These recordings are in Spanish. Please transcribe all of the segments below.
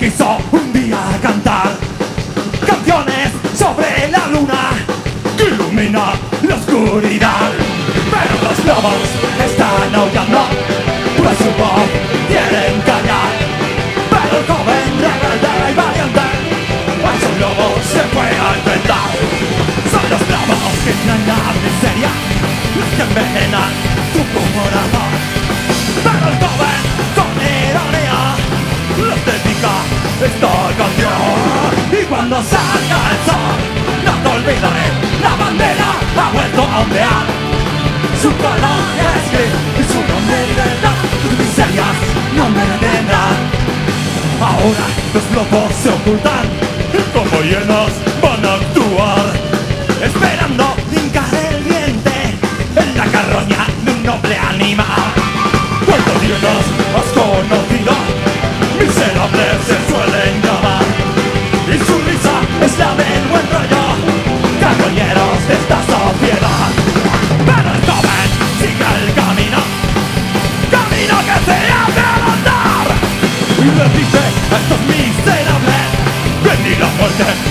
quiero un día cantar canciones sobre la luna que ilumina la oscuridad. Pero los lobos están aullando, pues su voz quieren callar. Pero el joven rebelde y valiente a su lobo se fue a enfrentar. Son los lobos que traen la miseria, los que envenenan tu corazón. Pero el joven dedica esta canción. Y cuando salga el sol, no te olvidaré, la bandera ha vuelto a ondear. Su color es gris y su nombre libertad, tus miserias no me detendrán. Ahora los lobos se ocultan como hienas van a y le dice a estos miserables que ni la muerte su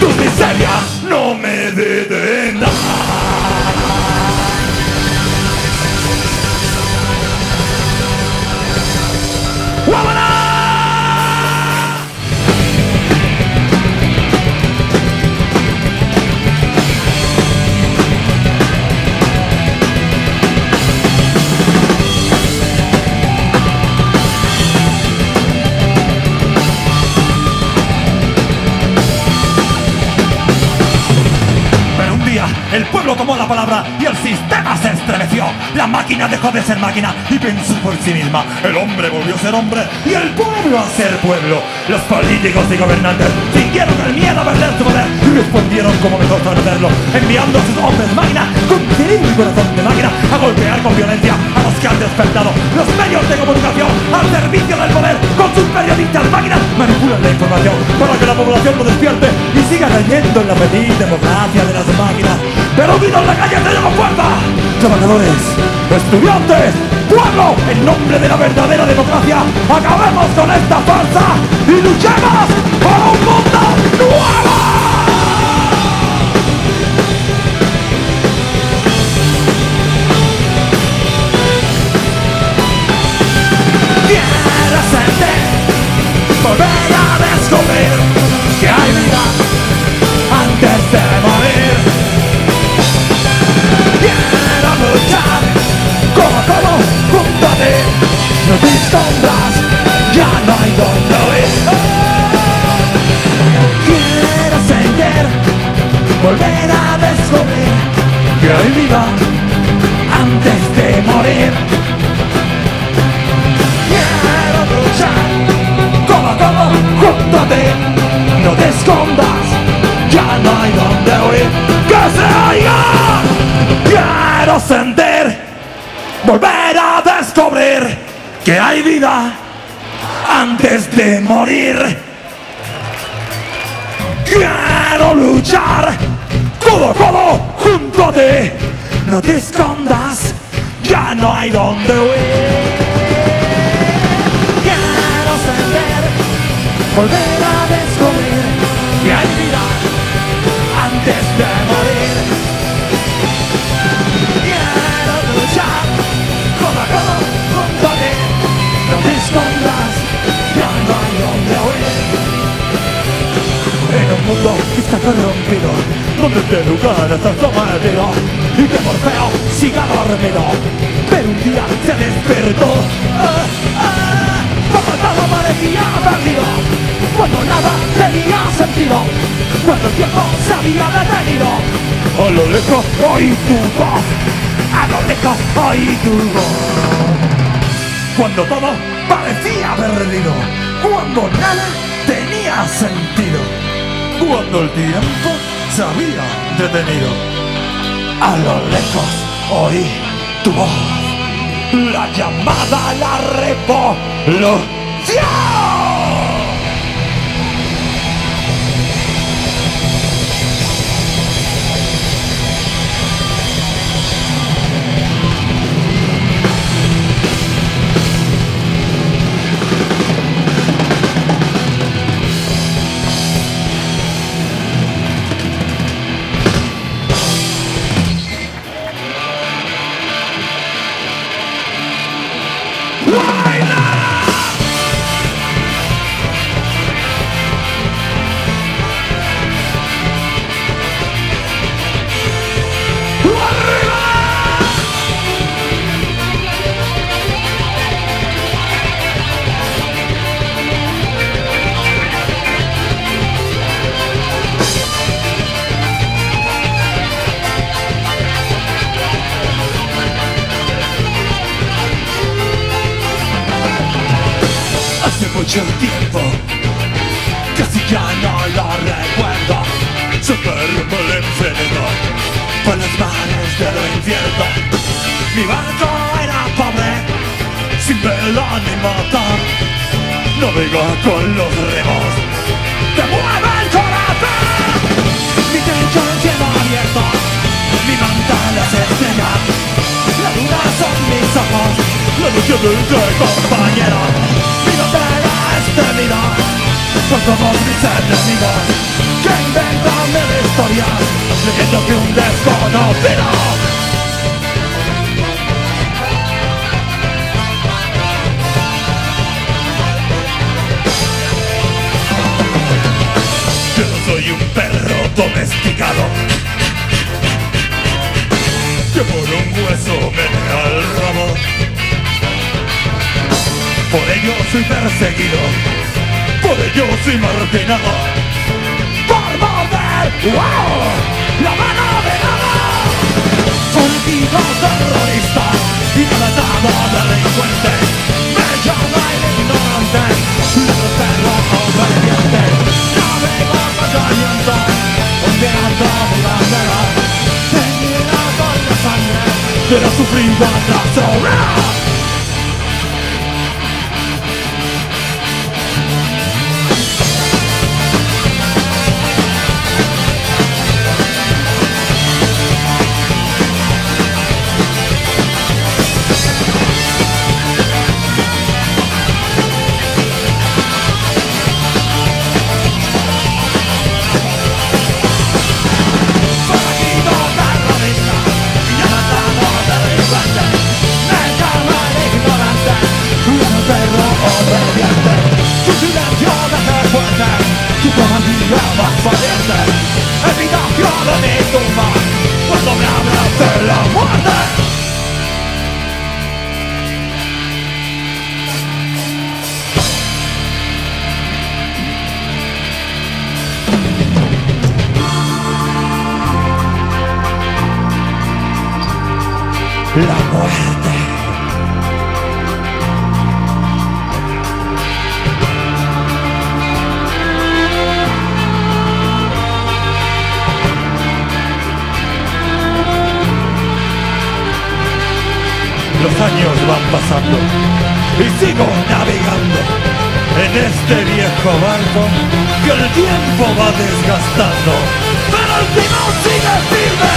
Tus miserias dejó de ser máquina y pensó por sí misma. El hombre volvió a ser hombre y el pueblo a ser pueblo. Los políticos y gobernantes sintieron el miedo a perder su poder y respondieron como mejor saberlo, enviando a sus hombres máquina con y corazón de máquina golpear con violencia a los que han despertado. Los medios de comunicación al servicio del poder con sus periodistas máquinas manipulan la información para que la población no despierte y siga cayendo en la feliz democracia de las máquinas. Pero unidos en la calle tenemos fuerza. Trabajadores, estudiantes, pueblo, en nombre de la verdadera democracia, acabemos con esta farsa y luchemos por un mundo nuevo. ¡Que! Quiero sentir, volver a descubrir que hay vida antes de morir. Quiero luchar codo a codo junto a. No te escondas, ya no hay donde huir. Quiero sentir, volver a descubrir mi identidad antes Donde este lugar está sometido Y que Morfeo siga dormido. Pero un día se despertó. Ah, ah, todo parecía perdido. Cuando nada tenía sentido. Cuando el tiempo se había detenido. A lo lejos oí tu voz. A lo lejos oí tu voz. Cuando todo parecía perdido. Cuando nada tenía sentido. Cuando el tiempo se había detenido. A lo lejos oí tu voz, la llamada a la revolución. Mi barco era pobre, sin vela ni motor. Navega con los remos, te mueve el corazón. Mi techo cielo abierto, mi manta las estrellas. La luna son mis ojos, la noche de compañero. Mi nombre era este vida, son todos mis enemigos. Que inventan mil historias, creyendo que un desconocido. Marginado. Por wow, la mano de nada. Político terrorista y tratado delincuente. Me llama el ignorante, le perro obediente. Navego callamiento, olvidando mi bandera. Teñida con la sangre de la sufrida clase y sigo navegando en este viejo barco que el tiempo va desgastando, pero el timón sigue firme,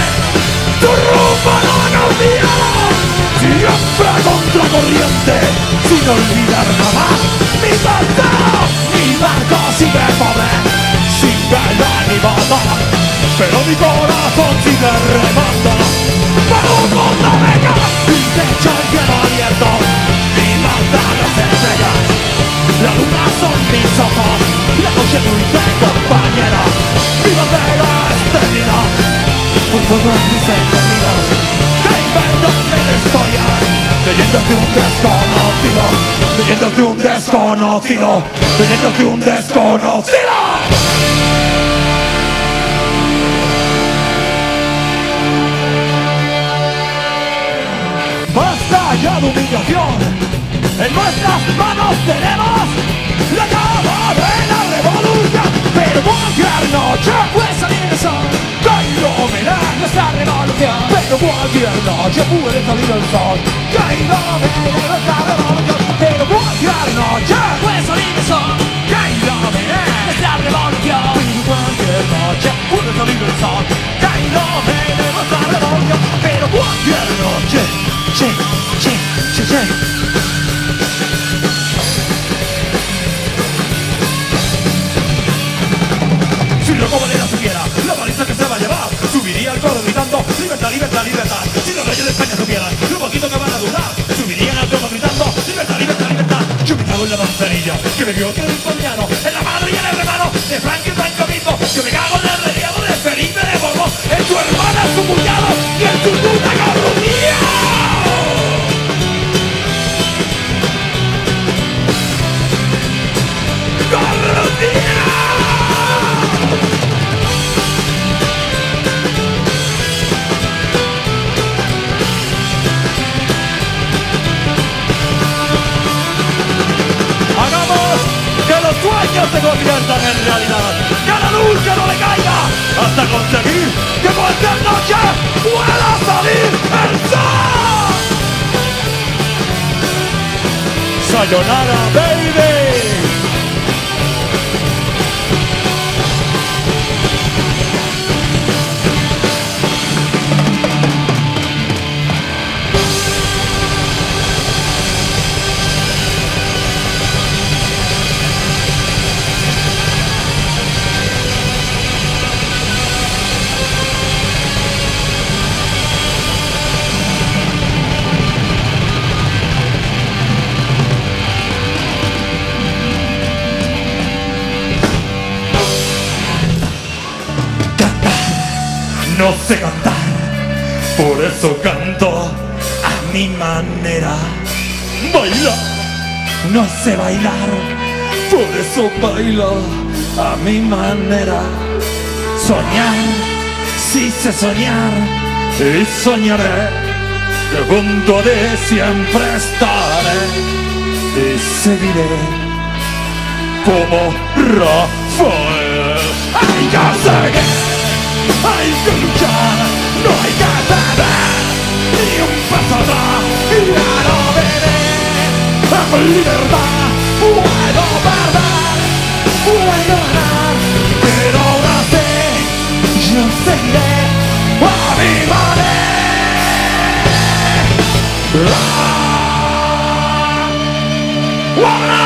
tu rumbo no ha cambiado, siempre contra corriente, sin olvidar jamás mi pasado, mi barco sigue pobre, sin vela ni motor, pero mi corazón sigue remando, para un mundo mi techo y cielo abierto, mi montañas estrellas, la luna son mis ojos, la noche dulce compañera, mi bandera extendida, por todos mis enemigos, que inventan mil historias, leyendas de un desconocido, leyendas de un desconocido, leyendas de un desconocido. Basta ya de humillación. En nuestras manos tenemos la llama de la revolución. Pero cualquier noche Puede salir el sol, que iluminar nuestra revolución. Pero cualquier noche puede salir el sol que ilumine nuestra revolución. Pero cualquier noche Puede salir el sol, que ilumine nuestra revolución. Pero cualquier noche puede salir el sol que ilumine nuestra revolución. Gritando libertad, libertad, libertad. Si los reyes de España supieran lo poquito que van a durar, subirían al coro gritando libertad, libertad, libertad. Yo me en la manzanilla que me vio que era coñano en la mano y en el hermano de Frank y Franco mismo. Yo me cago en el relleno de Felipe de Borbón, en tu hermana, su cuñado y en tu puta realidad, que la que no le caiga, hasta conseguir que cualquier noche pueda salir el sol. Sayonara, baby. No sé cantar, por eso canto a mi manera. Baila, no sé bailar, por eso bailo a mi manera. Soñar, sí sé soñar, y soñaré que junto ti siempre estaré y seguiré como Rafael. Hay que seguir, hay que luchar, no hay que ceder, ni un paso atrás, ya no veré. En libertad puedo perder, puedo ganar, pero ahora sé, yo seguiré a mi. Ah, ah.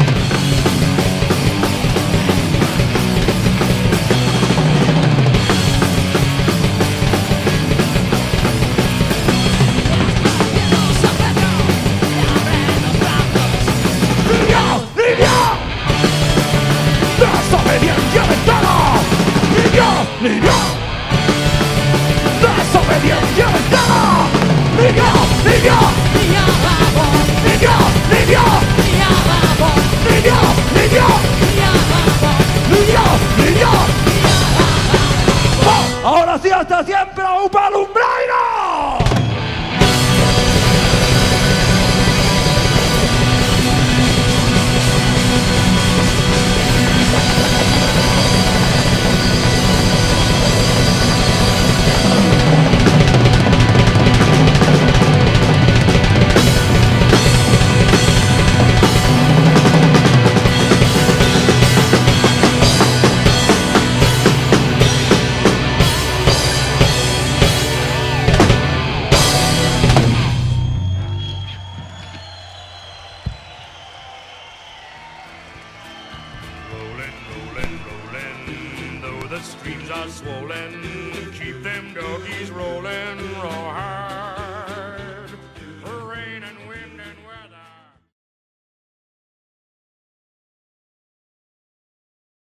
hasta siempre un palumbrado.